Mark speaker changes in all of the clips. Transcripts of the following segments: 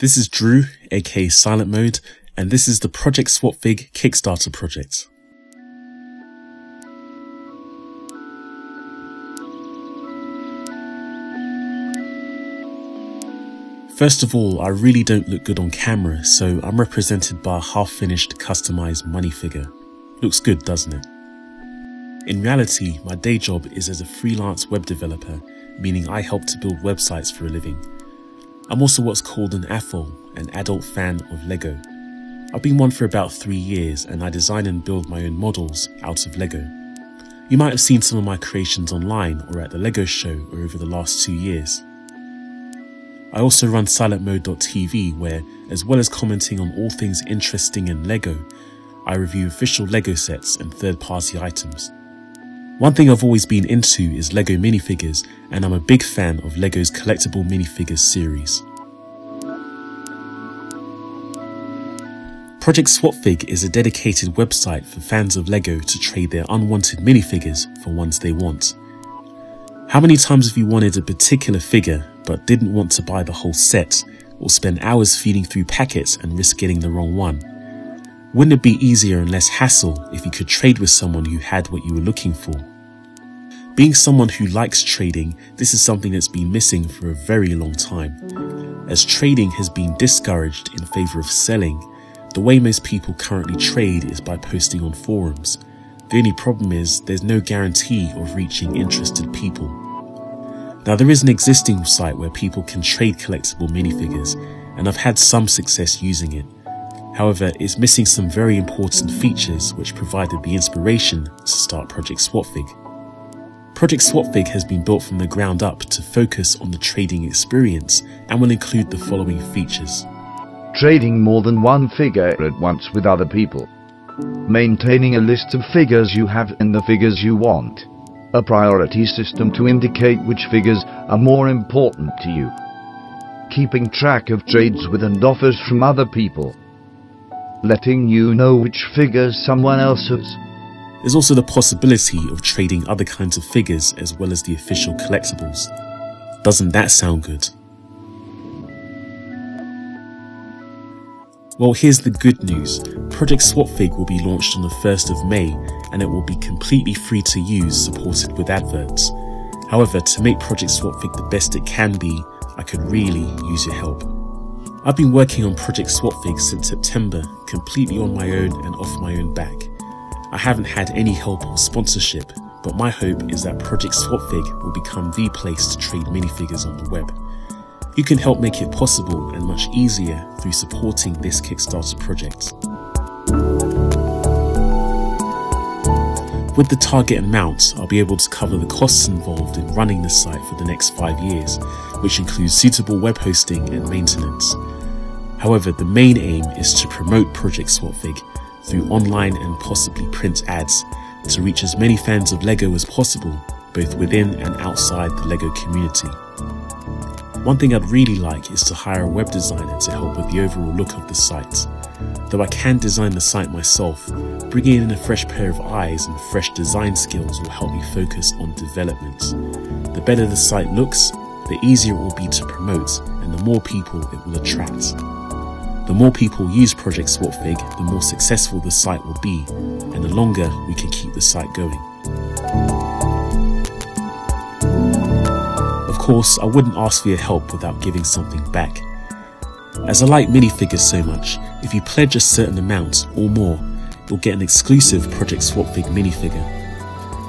Speaker 1: This is Drew, aka Silent Mode, and this is the Project Swapfig Kickstarter project. First of all, I really don't look good on camera, so I'm represented by a half-finished customized minifigure. Looks good, doesn't it? In reality, my day job is as a freelance web developer, meaning I help to build websites for a living. I'm also what's called an AFOL, an adult fan of Lego. I've been one for about three years and I design and build my own models out of Lego. You might have seen some of my creations online or at the Lego show over the last two years. I also run silentmode.tv where, as well as commenting on all things interesting in LEGO, I review official LEGO sets and third party items. One thing I've always been into is LEGO minifigures and I'm a big fan of LEGO's collectible minifigures series. Project Swapfig is a dedicated website for fans of LEGO to trade their unwanted minifigures for ones they want. How many times have you wanted a particular figure but didn't want to buy the whole set or spend hours feeding through packets and risk getting the wrong one? Wouldn't it be easier and less hassle if you could trade with someone who had what you were looking for? Being someone who likes trading, this is something that's been missing for a very long time. As trading has been discouraged in favor of selling, the way most people currently trade is by posting on forums. The only problem is there's no guarantee of reaching interested people. Now there is an existing site where people can trade collectible minifigures and I've had some success using it. However, it's missing some very important features which provided the inspiration to start Project Swapfig. Project Swapfig has been built from the ground up to focus on the trading experience and will include the following features.
Speaker 2: Trading more than one figure at once with other people. Maintaining a list of figures you have and the figures you want a priority system to indicate which figures are more important to you. Keeping track of trades with and offers from other people. Letting you know which figures someone else has.
Speaker 1: There's also the possibility of trading other kinds of figures as well as the official collectibles. Doesn't that sound good? Well, here's the good news. Project Swapfig will be launched on the 1st of May and it will be completely free to use supported with adverts. However, to make Project Swapfig the best it can be, I could really use your help. I've been working on Project Swapfig since September, completely on my own and off my own back. I haven't had any help or sponsorship, but my hope is that Project Swapfig will become the place to trade minifigures on the web. You can help make it possible and much easier through supporting this Kickstarter project. With the target amount, I'll be able to cover the costs involved in running the site for the next five years, which includes suitable web hosting and maintenance. However, the main aim is to promote Project Swapfig through online and possibly print ads to reach as many fans of LEGO as possible, both within and outside the LEGO community. One thing I'd really like is to hire a web designer to help with the overall look of the site. Though I can design the site myself, bringing in a fresh pair of eyes and fresh design skills will help me focus on development. The better the site looks, the easier it will be to promote and the more people it will attract. The more people use Project Swapfig, the more successful the site will be, and the longer we can keep the site going. Of course, I wouldn't ask for your help without giving something back. As I like minifigures so much, if you pledge a certain amount or more, you'll get an exclusive Project Swapfig minifigure.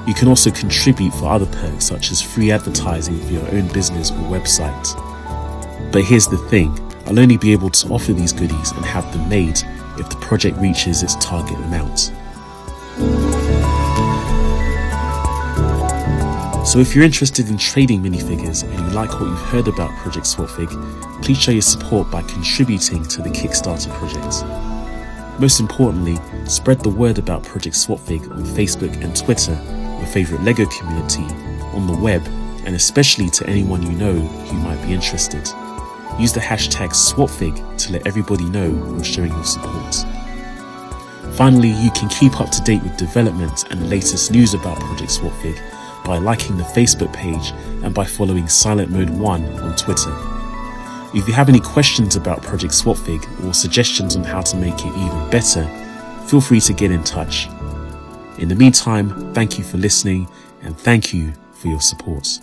Speaker 1: You can also contribute for other perks such as free advertising for your own business or website. But here's the thing, I'll only be able to offer these goodies and have them made if the project reaches its target amount. So if you're interested in trading minifigures and you like what you've heard about Project Swapfig, please show your support by contributing to the Kickstarter project. Most importantly, spread the word about Project Swapfig on Facebook and Twitter, your favourite LEGO community, on the web, and especially to anyone you know who might be interested. Use the hashtag SwapFig to let everybody know you're showing your support. Finally, you can keep up to date with developments and latest news about Project Swapfig by liking the Facebook page and by following Silent Mode 1 on Twitter. If you have any questions about Project Swapfig or suggestions on how to make it even better, feel free to get in touch. In the meantime, thank you for listening and thank you for your support.